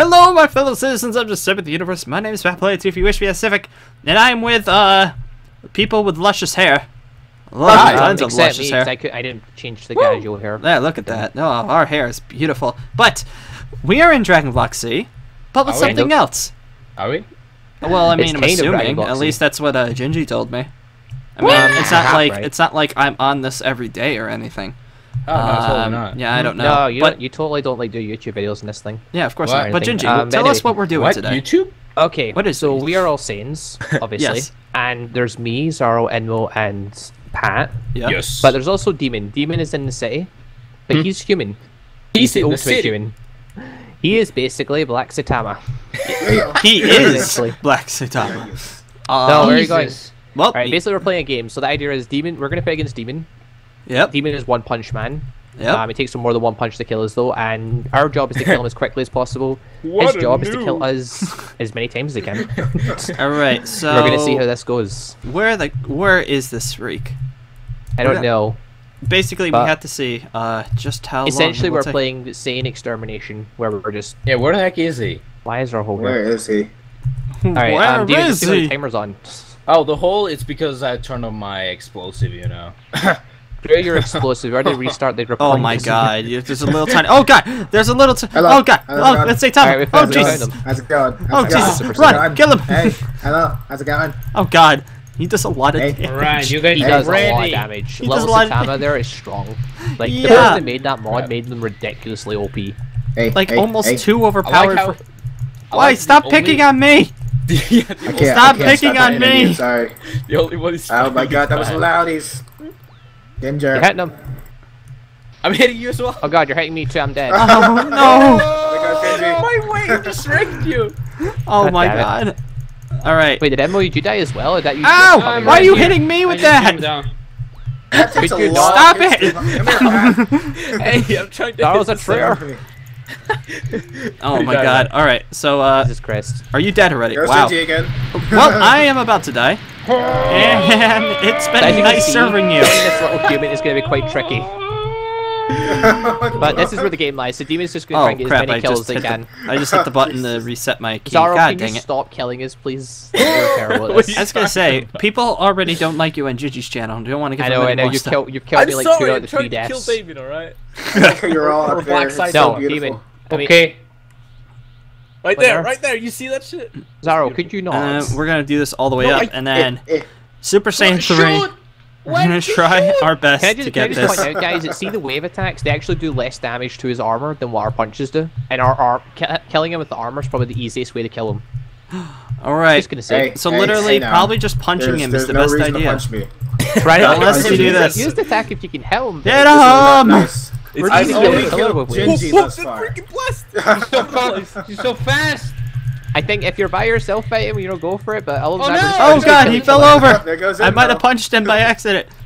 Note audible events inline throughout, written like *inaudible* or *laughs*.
Hello, my fellow citizens of the Civic Universe. My name is Matt Play, if you wish me a Civic, and I'm with uh people with luscious hair. Lots Hi. of tons of luscious me, hair. I, could, I didn't change the casual hair. Yeah, look at that. Oh, our hair is beautiful. But we are in Dragon Block C, but with Are something else. Are we? Well, I It's mean, I'm of Dragon assuming. At least that's what uh, Gingy told me. I mean, it's not like it's not like I'm on this every day or anything. Oh, no, totally Um, not. Yeah, I don't know. No, you, but don't, you totally don't like do YouTube videos in this thing. yeah, of course What? not. But Anything. Gingy, Um, tell anyway. us what we're doing What? today. YouTube? Okay, What is so we are all Saiyans, *laughs* obviously, Yes. and there's me, Zaro, Inmo, and Pat. Yeah. Yes. But there's also Demon. Demon is in the city, but Hmm? he's human. He's the in the ultimate city. human. He is basically Black Saitama. *laughs* He is Exactly. Black Saitama. No, Uh, where are you going? well, Alright, basically we're playing a game. So the idea is Demon. We're gonna play against Demon. Yep, Demon is one punch man. yep. Um, it takes him more than one punch to kill us, though, and our job is to kill him *laughs* as quickly as possible. What His a job is to kill us as many times as he can. *laughs* All right, so We're gonna see how this goes. where the where is this freak? I don't We're know. Basically, we have to see uh just how long. Essentially, it will we're take. playing Saiyan Extermination, where we're just. Yeah, where the heck is he? Why is our whole? Where is he? All right, Where um, Demon, is just see the he? timer's on. Oh, the hole is because I turned on my explosive, you know. *laughs* Through your *laughs* explosive, already restart the Oh my god, there's a little *laughs* tiny. Oh god, there's a little. T- Hello. Oh god, Hello, oh let's say Alright, we Tom. found Oh. Jesus, How's it going? How's oh it going? Jesus, How's it run, going? kill him. Hey, hello. How's it going? Oh god, he does a lot of Hey. damage. Alright, you guys He are does a lot of damage. He does a lot of- Saitama there is strong. Like the person that made that mod made them ridiculously OP. Hey, Like hey, almost hey. too overpowered. like how. for... Why? like Stop picking only- on me! yeah, *laughs* I can't, Stop picking stop on me. Sorry. the only one who's Oh my fighting god, that was Pat. loudies. Ginger. You're hitting him. I'm hitting you as well. Oh god, you're hitting me too. I'm dead. *laughs* Oh no! *laughs* Oh, *laughs* oh my god, my way just wrecked you. Oh God my damn god! All right. Wait, did Emily, did you die as well? Or that you Ow! coming Why are you here? hitting me with I just came that? That takes a lot. stop it? Come here, Pat. hey, I'm trying to. That was a the traitor. Come here. *laughs* Oh my die, god! All right. So, uh, Jesus Christ. are you dead already? There's Wow. Again. *laughs* Well, I am about to die, *laughs* and it's As you been can nice serving you. This little human is going to be quite tricky. *laughs* but this is where the game lies. So Demon's just going to oh, try and get crap, as many I kills as they can. I just hit the button to *laughs* reset my key. Zaro, God, can you it. stop killing us, please? *laughs* I was going to say, people already don't like you on Gingy's channel. You don't want to give I know, them I know. You've, you've killed me like sorry, two out of three deaths. kill Damien, alright? You're all there. No, so Demon. Okay. Right there, right there. You see that shit? Zaro, could you uh, not? We're going to do this all the way up, and then... Super Saiyan 3. We're gonna try our best Can I to just, can I get just this. point out, guys, that see the wave attacks, they actually do less damage to his armor than what our punches do. And our, our killing him with the armor is probably the easiest way to kill him. All right. Just gonna say. Hey, So hey, literally, hey probably just punching There's, him there's is the no best idea. To punch me. Right, unless you do this. Use the attack if you can help him. Get This is not him! nice. We're I've easy to only kill killed with Gingy waves. Whoop, thus the far. freaking blast! So fast. You're so fast. I think if you're by yourself fighting, you know, go for it. But I'll Oh, never no! Oh god, he fell over. There goes I might have punched him by accident. *laughs*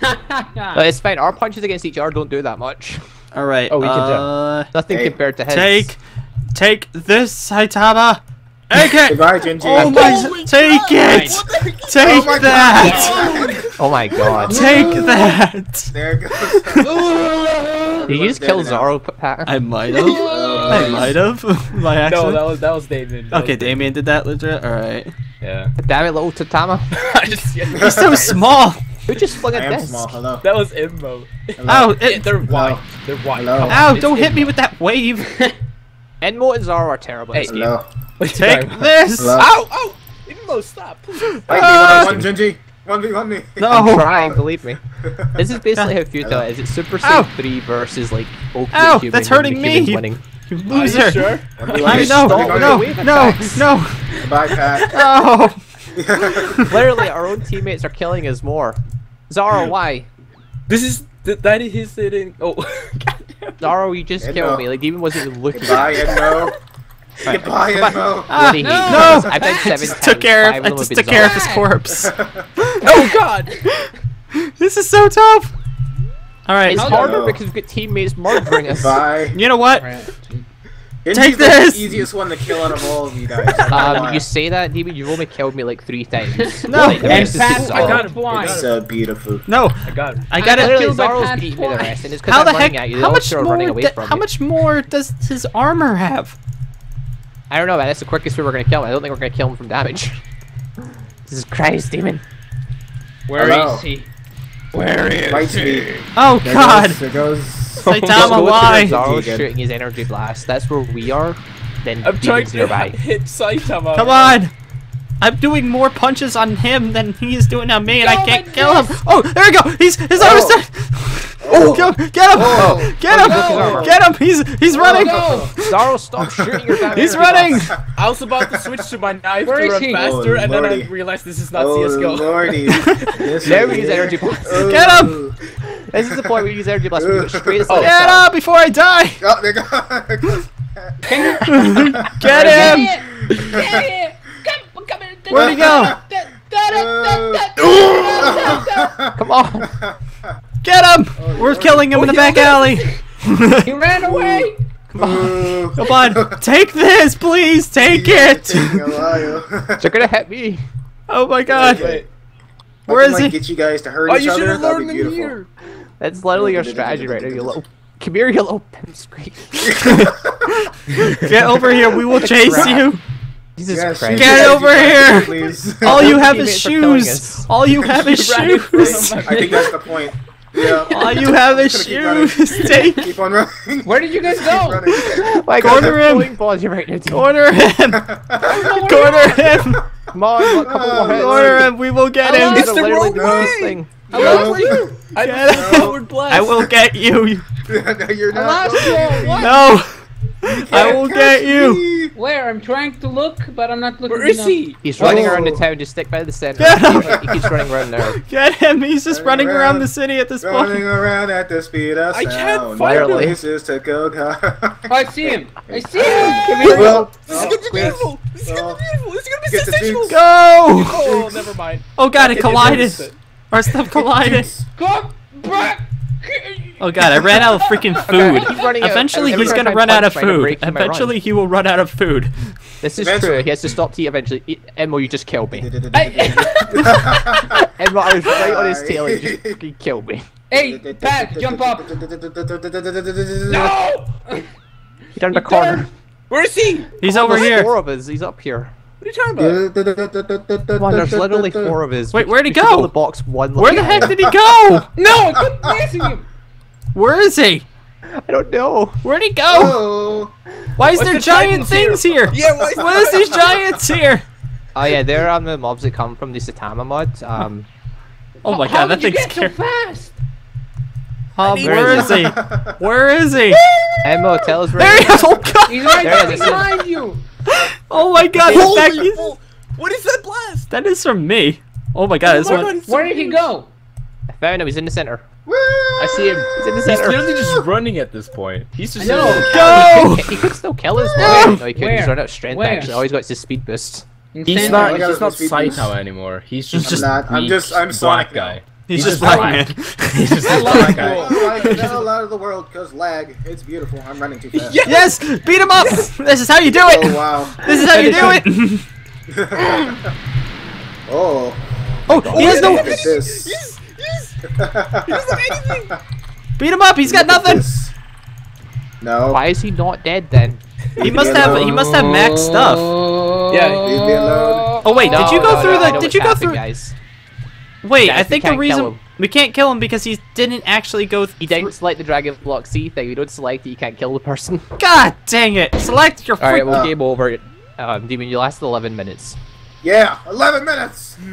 But it's fine. Our punches against each other don't do that much. All right. Oh, we can uh, Nothing Hey, compared to his. take, take this, Saitama. Take it. Goodbye, Gingy. Oh my! Take it. Take Oh my that. *laughs* Oh my god. Take that. There goes. *laughs* Did you just kill Zaro, P- Pat? I might have. I might have *laughs* by No, that was that was Damien. That Okay, was Damien did that legit. All right. Yeah. Damn it, little Tatama. I just yeah, He's so *laughs* small. Who just flung I a am small. Hello. that was Inmo. Ow! Oh, It, they're white. They're white. Hello. Come ow! it's Don't hit me with that wave. Inmo and Zaro are terrible at this game. Hello. *laughs* Take this. Hello. Ow! Ow! Inmo, stop! Please. Hey, Ah! one Gingy. One v one me. No, I'm No. trying, believe me. This is basically how futile it is. It's Super Ow. Saiyan 3 versus like Ultimate Ow, Human. that's hurting human me. Winning. You *laughs* Are you loser. sure? I know. Stop No. with No. the No. No. Bye, Pat. No. Literally, our own teammates are killing us more. Zaro, why? This is th- that is his sitting. Oh. *laughs* Zaro, you just Inmo. killed me. Like, even wasn't even looking Goodbye, at me. Edmo. Goodbye, Edmo. *laughs* Ah, Bloody hate no. I've died I seven just times. took care of. I just took care of his corpse. oh God! this is so tough. All right. It's How harder no. because we've got teammates murdering us. Bye. You know what? Gingy's Take the easiest one to kill out of all of you guys. I don't know Um, you say that, Demon, you've only killed me like three times. No, Like, and Pat, I got him blind. It's so beautiful. No. I got him. I gotta. got Literally, killed by Zaro's Pat beating me the rest, and it's because How I'm the running heck? at you. How much more? away from how you. much more does his armor have? I don't know, man. That's the quickest way we're gonna kill him. I don't think we're gonna kill him from damage. *laughs* this is Christ, demon. Where is Hello. he? Me. Oh There God! Goes, there goes. Saitama, Just go to why? where Zoro's shooting his energy blast. That's where we are. Then I'm trying to nearby. *laughs* hit Saitama. Come on! I'm doing more punches on him than he is doing on me, and I can't kill him. Oh, there we go. He's his arm is Oh. dead. *laughs* Oh, go, get him! Oh. Get him! Oh, no. Get him! He's he's oh, running. Go! Zoro, stop shooting your damn He's running. I was about to switch to my knife Where to is run he? faster, Oh, and then I realized this is not oh CSGO. lordy. *laughs* Yes, There it we use is. energy blast. Oh. Get him! This is the point where you use energy blast. We go straight Oh. to Get up before I die! Oh, there goes. *laughs* Get him! Get it! Come, come in. Where'd he go? *laughs* *laughs* Come on. Get him! Oh, We're killing him in the back oh, alley. *laughs* He ran away. Come on. Oh. Come on, take this, please, take it. Taking a while. They're gonna hit me. Oh my God! Wait. Where I is like, he? Get you guys to hurt Oh, each you should other. have That'd be beautiful. here. That's literally your strategy right now, you little. Come here, you little pipsqueak. Get over here. We will chase you. Jesus Yes, Christ. Get over here. please. *laughs* All you have is Teammates are killing shoes. All you *laughs* have is You ran in front of shoes. *laughs* I think that's the point. Yeah. All you have is Just gonna keep shoes. Take Keep on running. Where did you guys go? running. My Corner him. I'm right now, corner him. Corner him. Come on, a couple more hits. Corner him. We will get him. It's It's the literally wrong way. thing. I lost you. I Get have him. forward blast. I will get you. no, you're I lost you. No. I will get you. Where? I'm trying to look, but I'm not looking. Where is enough. he? He's running Oh. around the oh. town, just stick by the center. Get him. he keeps running around there. *laughs* Get him. He's just running Running around around. the city at this Running point. around at the speed of I sound. can't find him. Places to go. Oh, I see him. I *laughs* see him. well, This oh, is gonna be beautiful. This is gonna be beautiful. This is gonna be get sensational. Go. Oh, never mind. Oh God! It collided. Our stuff collided. Come back. *laughs* Oh God! I ran out of freaking food. Keep running out. Eventually, Every he's gonna run out of punch, trying to food. break him, I run. Eventually, he will run out of food. This is true. He has to stop to eat eventually. Emma, you just killed me. *laughs* Emma, I was right on his tail. and You just *laughs* fucking killed me. hey, Pat, jump up. No. He turned the corner. Where is he? He's Come on, over here. Four of us. He's up here. What are you talking about? Come on, there's literally four of his. Wait, where'd he go? The box one. Where the heck did he go? *laughs* No, quit chasing him. Where is he? I don't know. Where'd he go? Oh, Why is What's there the giant Titans here? things here? Yeah, why is What is these *laughs* giants here? Oh yeah, they're um, the mobs that come from the Saitama mod. Um, Oh my God! That did you thing's get so fast? Um, need where to- he? *laughs* Where is he? Emma, tell us where. There he he is! Oh God! He's right There he behind you. Oh my God! Holy he's- full- What is that blast? That is from me. Oh my God! Oh this Oh my one. God, Where did he go? I found him. He's in the center. I see him. He's in the center. He's literally just *laughs* running at this point. He's just. know. Go! He could still kill us. No, no he couldn't. He's Where? run out of strength. Where? Actually, all he's got is his speed boost. In He's center? not. I got He's not his feet. Saitama anymore. He's just. I'm not. I'm just- I'm Sonic black guy. He's, He's just just black black. man. He's just I a black guy. Oh, like hell out of the world because lag. It's beautiful. I'm running too fast. Yes! Beat him up! This is how you do it. Oh wow. This is how you do it! *laughs* *laughs* Oh. Oh, he oh, has Look no. at this. Yes. Yes. He doesn't have anything. Beat him up! He's got Look nothing! No. Why is he not dead then? He must have. He must have max stuff. Yeah, Leave me alone. Oh wait, did you go no, through no, the? Did you go through? guys? Wait, Guys, I think the reason we can't kill him because he didn't actually go. He didn't select the Dragon Block C thing. You don't select it, you can't kill the person. *laughs* God dang it! Select your. All right, Freak- well, Uh. game over. Um, Demon, you lasted 11 minutes. Yeah. 11 minutes. *laughs*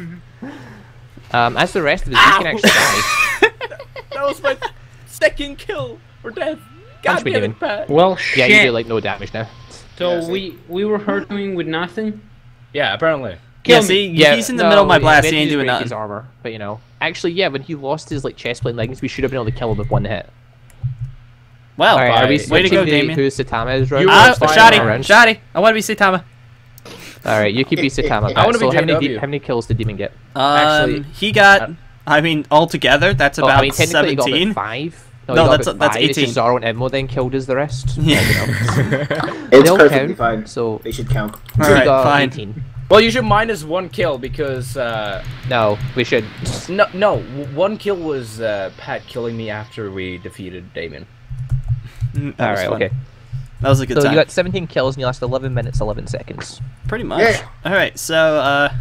Um, as the rest of us, you can actually die. *laughs* That was my second kill or death. God Punch me, damn Demon. it, Pat. Well, Yeah, you do like no damage now. so Yeah, we we were hurting with nothing. Yeah, apparently. Yeah, Kill me. see, Yeah, he's in the no, middle of my blast. maybe He ain't doing break His armor, but you know, actually, yeah, when he lost his like chest plate leggings, we should have been able to kill him with one hit. Well, All right, are we Way to way to go, switching Damien. Who Saitama is right? You now? Were fine Shoddy, Orange. Shoddy, I want to be Saitama. All right, you can *laughs* be Saitama. I wanna so be how many, de- how many kills did Demon get? Um, Actually, he got. I mean, altogether, that's Oh, about I mean, technically, got seventeen. about five. No, you got that's- about that's five. It's 18. just Zoro and Emmo then killed us the rest. Yeah. *laughs* It's They don't perfectly count, fine. So They should count. All we fine. 18. Well, you should minus one kill because uh, No, we should. no, no, one kill was uh, Pat killing me after we defeated Damien. Mm, that All was right, fun. okay. That was a good So time. you got 17 kills and you lost 11 minutes 11 seconds. Pretty much. Yeah. All right, so uh,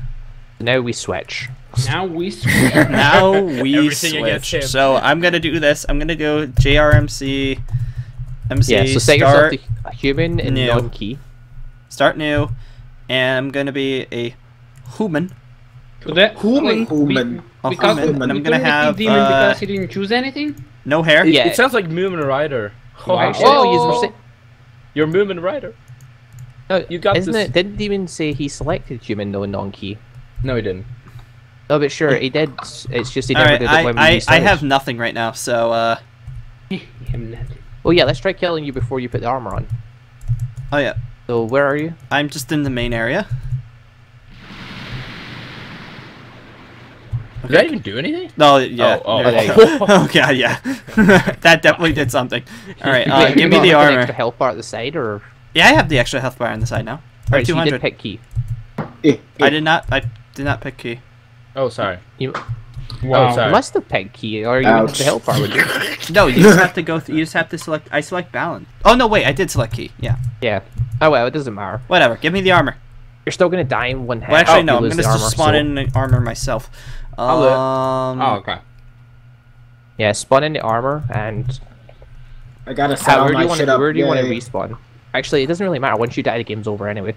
Now we switch. Now we switch. *laughs* now we Everything switch. So I'm gonna do this. I'm gonna do JRMC. MC Yeah, so set start, yourself to human and new. non-key. start new, and I'm gonna be a human. So that, Human. like, Human. be- A because human, and I'm gonna have, keep demon uh, because he didn't choose anything. No hair. It, Yeah. it sounds like Mumen Rider. Wow. Actually, Oh. no, he's You're Mumen Rider. no, You got isn't this. it? Didn't even say he selected human though non-key. No, he didn't. No, but sure, he did. It's just he never right, did it I, when we I, I have nothing right now, so uh, *laughs* Oh yeah, let's try killing you before you put the armor on. oh yeah, So where are you? I'm just in the main area. Did I even do anything? No, yeah. Oh, oh, yeah. there you oh god, *laughs* yeah. *laughs* that definitely did something. All right, *laughs* uh, Wait, give me got, the like, An armor. extra health bar at the side, or Yeah, I have the extra health bar on the side now. Or Alright, so you 200. did pick key. I did not. I did not pick key. Oh, sorry. You Oh, sorry. must have picked key, or you wouldn't have the health bar, would you? No, you just have to go. Th- you just have to select. I select balance. Oh no, wait, I did select key. Yeah, Yeah. Oh well, it doesn't matter. whatever. Give me the armor. You're still gonna die in one hit. Well, actually, if no. I'm gonna just armor, spawn so- in the armor myself. I'll do it. Um, Oh, okay. Yeah, spawn in the armor, and I gotta set Pat, all where do my you want shit to up. where do you want to respawn? Actually, it doesn't really matter. Once you die, the game's over anyway.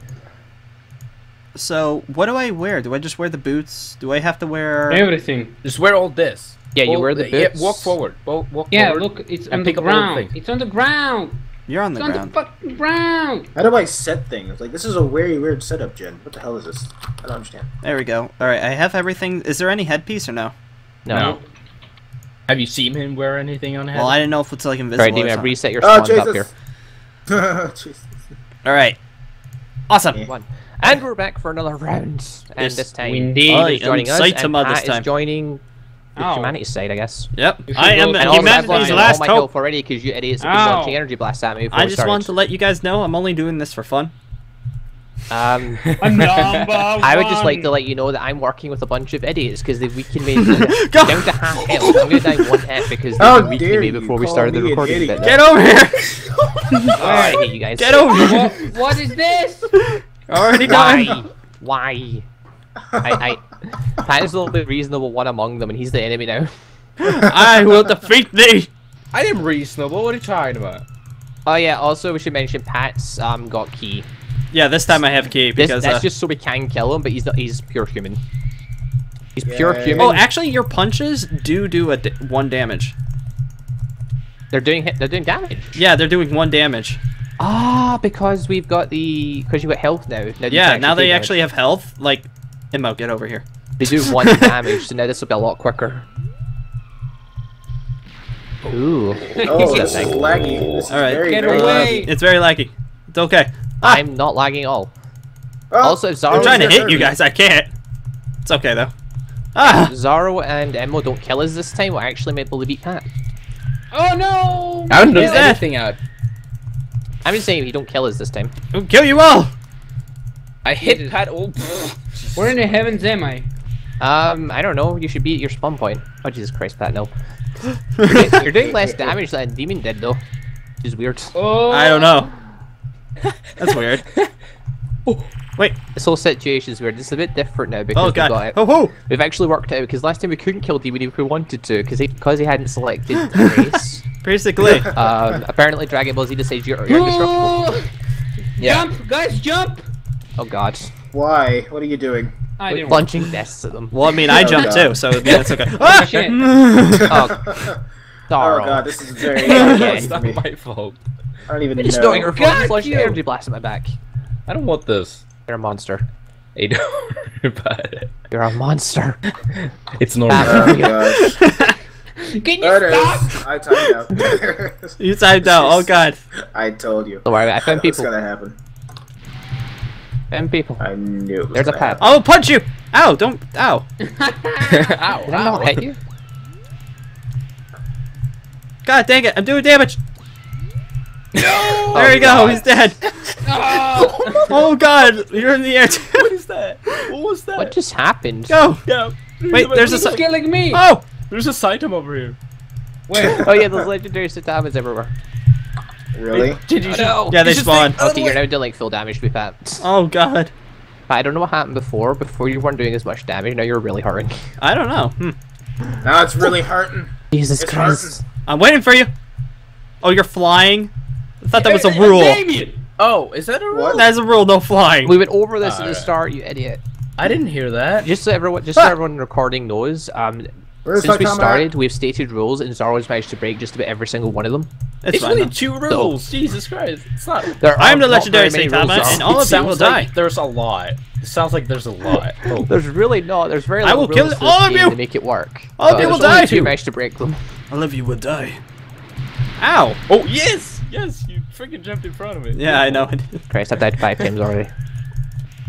So what do I wear? Do I just wear the boots? Do I have to wear? Everything. Just wear all this. Yeah, you All wear the boots. Yeah, boots. walk forward. Walk, walk Yeah, forward. look, it's on the pick the ground. It's on the ground. You're on It's the on ground. the fucking ground. How do I set things? Like this is a very weird setup, Jen. What the hell is this? I don't understand. There we go. All right, I have everything. Is there any headpiece or no? No. No. Have you seen him wear anything on head? Well, I didn't know if it's like invisible. Alright, or Demon, reset your Oh spawns up here. Jesus! *laughs* Jesus. All right. Awesome. Yeah. One. And we're back for another round. And Yes, this time, indeed. Peter I is joining am us, and this Pat time. is joining the Ow. humanities side, I guess. Yep. I am And also, I've humanity's lost all last my hope. already because you idiots have been Ow. launching energy blasts at me I just started. wanted to let you guys know I'm only doing this for fun. Um, *laughs* I would just like to let you know that I'm working with a bunch of idiots because they weakened me *laughs* Go. down to half health. I'm gonna die one hit because they How weakened me before we started the recording Get over here! Oh, I hate you guys. Get over *laughs* here! What, what is this? Already done. Why? Why? I, I, Pat is the only reasonable one among them, and he's the enemy now. *laughs* I will defeat thee. I am reasonable. What are you talking about? Oh yeah. Also, we should mention Pat's um got key. Yeah, this time I have key This, because. that's uh, just so we can kill him, but he's not. He's pure human. He's pure Yay. human. Oh, actually, your punches do do a d- one damage. they're doing hit. They're doing damage. Yeah, they're doing one damage. Ah, because we've got the because you got health now. now Yeah, now they take actually have health. Like, Inmo, get over here. they do one *laughs* damage, so now this will be a lot quicker. Ooh. Oh, *laughs* this is laggy. This is All right. very, Get very away. laggy. It's very laggy. It's okay. Ah, I'm not lagging at all. Oh, Also, if Zaro, I'm trying to Zoro's hit you guys. I can't. It's okay though. Ah, Zaro and Emmo don't kill us this time, we'll actually be able to beat Pat. Oh no! I haven't done that? anything out. I'm just saying, he don't kill us this time. I'll kill you all. I hit Pat. Oh, Where in the heavens am I? Um, I don't know. You should be at your spawn point. Oh Jesus Christ, Pat! No. You're *laughs* doing- You're doing less damage than Demon did, though. Which is weird. Oh. I don't know. *laughs* That's weird. *laughs* Wait. This whole situation is weird. It's a bit different now because Oh we've got god. it. Oh ho. We've actually worked out because last time we couldn't kill Demon if we wanted to because he because he hadn't selected a *laughs* race. Basically. Um, apparently Dragon Ball Z decides you're, you're indestructible. Oh! *laughs* Yeah. Jump, guys, jump! Oh god. Why? What are you doing? I We're didn't want launching *laughs* deaths at them. Well, I mean, I Oh, jumped God. too, so yeah, it's okay. Ah! shit. Oh, Oh god, this is very Yeah. it's not my fault. I don't even It's know. not your fault. God, You flushed you. energy blast at my back. I don't want this. You're a monster. I don't. *laughs* but You're a monster. *laughs* it's normal. Oh *laughs* gosh. Can you There stop? is. I timed out. You timed out. Oh god. I told you. Don't worry, I found What's people. gonna happen? Found people. I knew. It was There's a gonna pad. happen. I'll punch you. Ow! Don't. Ow. ow, Did I not hit you? God dang it! I'm doing damage. No! *laughs* There you go. God. He's dead. Oh! *laughs* *laughs* Oh god. You're in the air. too. What is that? What was that? What just happened? Go. Yeah. Wait, there's a. He's si- killing me! Oh. There's a Saitam over here. Wait. Oh yeah, those legendary Saitamas everywhere. Really? Did you? No. Yeah, they You spawn. stay Okay, you're now doing like full damage to be Pat. Oh god. I don't know what happened before. Before you weren't doing as much damage. Now you're really hurting. I don't know. Hmm. Now it's really hurting. Jesus It's Christ. I'm waiting for you. Oh, you're flying? I thought that was a rule. Damien! Oh, is that a rule? That is a rule, no flying. We went over this at the Alright. start, you idiot. I didn't hear that. Just so everyone, just so everyone recording knows, um, Where's since we Saitama at? started, we've stated rules, and Zarwa's managed to break just about every single one of them. It's It's only two rules. Jesus Christ! It's not. There I am the legendary very many Saitama, and all of you will sounds like die. There's a lot. It sounds like there's a *laughs* lot. Oh. There's really not. There's very I little will kill rules to all this of you! to make it work. All of But you will there's die! two managed to break them. All of you will die. Ow! Oh yes, yes! You freaking jumped in front of me. Yeah, I know. Christ, I've died five times already.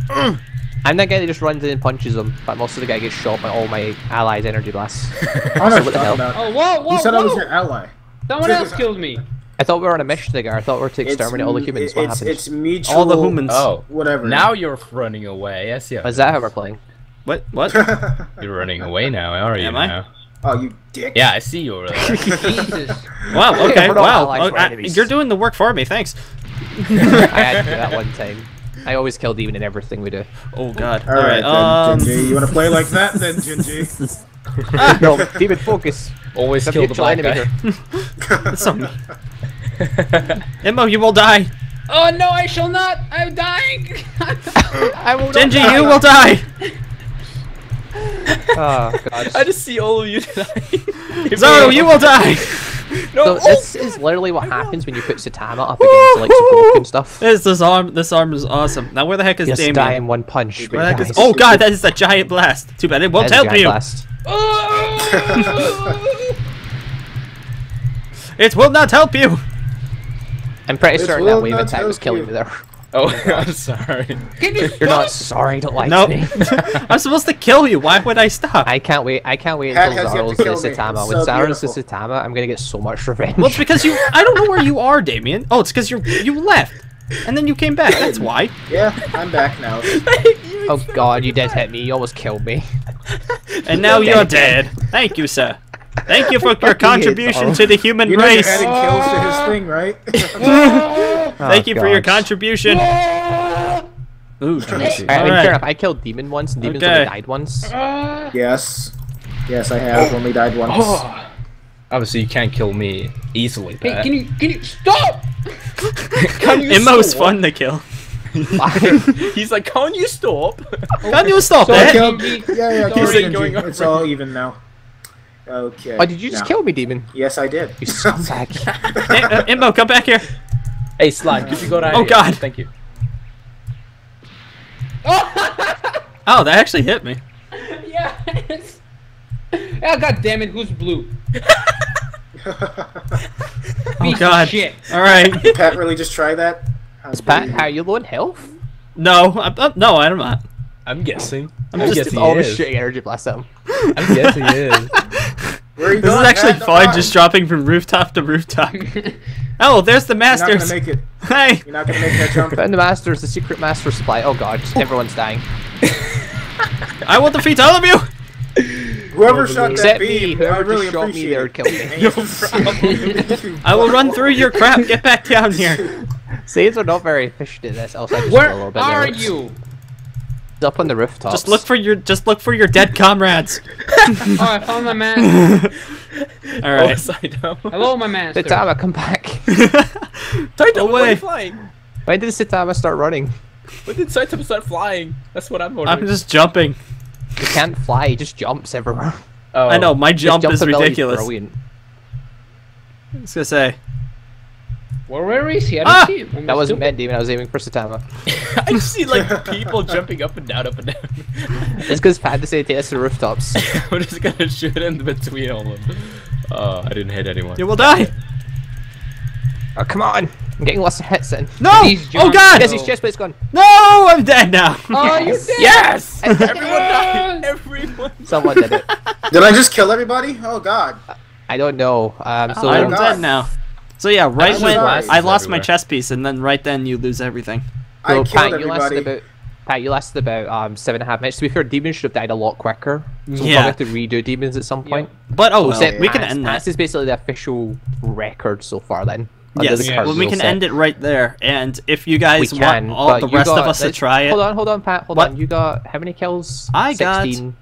*clears throat* I'm that guy that just runs in and punches them, but most of the guy gets shot by all my allies' energy blasts. *laughs* I don't know So what what the you're hell? about. Oh, whoa, whoa, You said whoa! I was your ally. Someone else killed me. I thought we were on a mission together. I thought we were to exterminate all the humans. What it's, happened? It's mutual. All the humans. Oh, oh Whatever. Now you're running away. Yes, yeah. Is that how we're playing? What? What? *laughs* *laughs* You're running away now, are you? Am I? Now? oh, you dick. Yeah, I see you over there. *laughs* Jesus. Wow, okay, We're not wow. allies, Oh, we're I- enemies. you're doing the work for me, thanks. *laughs* I had to do that one *laughs* time. I always kill demon in everything we do. Oh god. All right, Alright, um. then, Gingy. You want to play like that, then, Gingy? no, demon focus. Always kill the mutual black enemy guy. here. It's on me. Inmo, you will die. Oh no, I shall not! I'm dying! I will not Genji, die. you will die. *laughs* Ah, oh god. I just see all of you tonight. *laughs* Zoro, you will die. *laughs* So No, this is literally what happens when you put Saitama up against like some broken stuff. This, this arm, this arm is awesome. Now, where the heck is Just Damien? die in one punch. Where the heck is- oh god, that is a giant blast. Too bad it won't That is a help giant you. blast. Oh! It will not help you. I'm pretty This certain that wave attack was killing you. me there. Oh, *laughs* *laughs* I'm sorry. Can you You're not sorry, to like lie No, to me. *laughs* I'm supposed to kill you. Why would I stop? I can't wait. I can't wait until has yet to Zaro's the. Saitama. When so Zaro's the. Saitama, I'm gonna get so much revenge. Well, it's because you. I don't know where you are, Damien. Oh, it's because you you left, and then you came back. That's why. Yeah, I'm back now. oh god, you did hit me. You almost killed me. And now you're dead. Thank you, sir. Thank you for your *laughs* contribution to the human You know you're race. adding kills to his thing, right? *laughs* *laughs* Thank you for your oh, contribution. Ooh, juicy. Alright, I mean, Alright. fair enough. I killed demon once, and demons Okay. only died once. Yes. Yes, I have. Oh. Only died once. Oh. Obviously, you can't kill me easily. hey, Pat. can you can you stop? Can you Inmo's stop? fun to kill. He's like, can you stop? Can you stop Sorry, it? Yeah, yeah, Sorry. kill He's like Genji. going It's all even now. Okay. oh, did you just now. kill me, demon? Yes, I did. You scumbag. *laughs* Hey, uh, Inmo, come back here. hey, Slime, could you go down Oh, here? God. Thank you. *laughs* Oh, that actually hit me. *laughs* yes. Ah, god damn it! Who's blue? Oh Piece of God. Shit. All right. Pat really just try that? How Is Pat, you. how are you low in health? No, I'm, I'm, no, I'm not. I'm guessing. I'm I'm guessing Always he is. shooting energy blast at him. I'm guessing he is. *laughs* Where are you This is actually Pat? fun, Come just dropping from rooftop to rooftop. *laughs* Oh, there's the You're not gonna masters. make it. *laughs* Hey, You're not gonna make that jump. Found the masters, the secret master supply. Oh god, oh. everyone's dying. I will defeat all of you. Whoever shot that Except me, whoever I really just shot me appreciate there it. killed me. I will run through your crap. Get back down here. Saves are not very efficient at this. Also, I just Where feel a little bit are nervous. you? He's up on the rooftop. Just look for your, just look for your dead comrades. Oh, I found my man. *laughs* All right. Oh, right. Saitama. Hello, my master. Saitama, come back. *laughs* Saitama, why are Away. you flying? When did Saitama start running? When did Saitama start flying? That's what I'm wondering. I'm just jumping. He can't fly. He just jumps everywhere. Oh. I know my His jump is ability's ridiculous. I was gonna say. Where, where is he? I don't Ah! see him. Am I That wasn't stupid? meant, Demon. I was aiming for Saitama. *laughs* I just see like people jumping up and down, up and down. It's because Pat decided to take us to the rooftops. *laughs* I'm just gonna shoot in between all of them. Oh, I didn't hit anyone. You will die. oh, come on. I'm getting lots of hits in. No! Oh God! Yes, his chest plate's gone. No, I'm dead now. *laughs* Oh, you Yes. did. Yes! Everyone Yes! died! Everyone! Someone did it. Did I just kill everybody? Oh God. I don't know. Um, so I'm God. dead now. So yeah, right was when just I lost my chess piece, and then right then you lose everything. I so killed Pat, you lasted about Pat, you lasted about um seven and a half minutes. To be fair, demons should have died a lot quicker. So we'll Yeah. probably have to redo demons at some point. But oh well, Except we can Pats- end Pats that. is basically the official record so far. Then under Yes, the Yeah. well, we can set. end it right there. And if you guys can, want all the you rest of us to try it, Hold on, hold on, Pat. Hold What? on. You got how many kills? I got 16,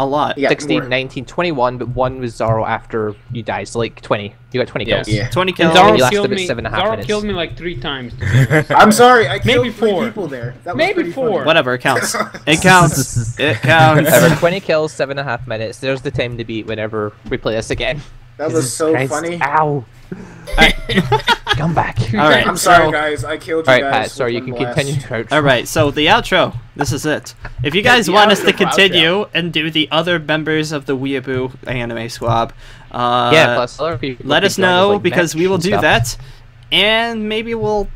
a lot. Yeah, 16 more. 19, 21, but one was Zaro after you died, so like 20. You got 20 Yeah. kills. Yeah. 20 kills. Zara- Zara you killed about me. seven and a half Zara minutes. killed me like three times. *laughs* I'm sorry, I killed Maybe three four. people there. That was Maybe pretty funny. four. Whatever, it counts. *laughs* It counts. It *laughs* counts. Over 20 kills, seven and a half minutes. There's the time to beat whenever we play this again. That was Jesus so Christ. funny. Ow. *laughs* Come back. All right. I'm sorry, so- guys. I killed you Alright, guys. Pat, sorry, you can one blast. continue. Crouch. All right, so the outro. This is it. If you guys want us to outro continue and do the other members of the Weeaboo Anime Squad, uh, Yeah, plus other people. let us know like because we will do stuff. that, and maybe we'll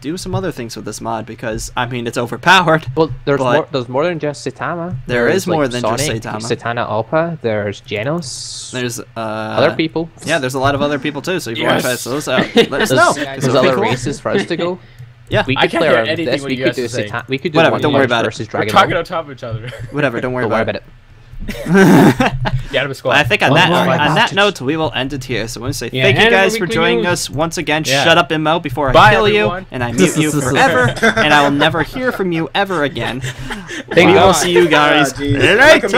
do some other things with this mod because I mean it's overpowered. Well, there's But- more. There's more than just Saitama. There There's, is more like, than just Sonic, Saitama. Satana Alpa. There's Genos. There's uh, other people. Yeah, there's a lot of other people too. So if you want to try those out, let us There's, know. there's 'cause it would be other cool. races for us to go. *laughs* Yeah, We I could can't play hear around anything this. what We could do are. Satan- We could do Whatever, don't worry Punch about it. versus We're Dragon talking Ball. on top of each other. whatever. Don't worry Don't worry about about it. It. The Anime Squad. Well, I think on Don't that worry on that it. note, we will end it here. So I want to say Yeah, thank you guys for joining news. us once again. Yeah. Shut up, Inmo, before I Bye, kill everyone. you and I mute you *laughs* forever, *laughs* *laughs* and I will never hear from you ever again. we Thank will see you guys oh, geez. Later. meteor.